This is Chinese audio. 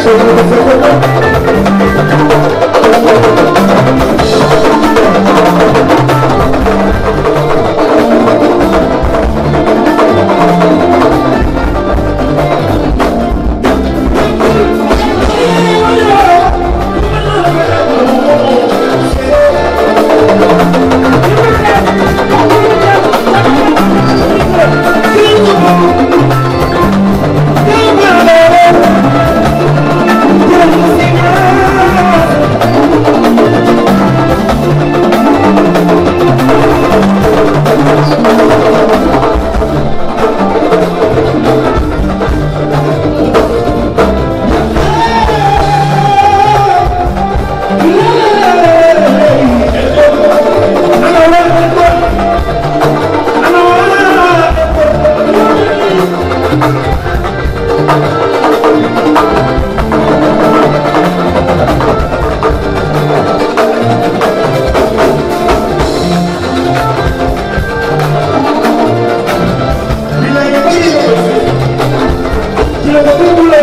Thank Hallelujah.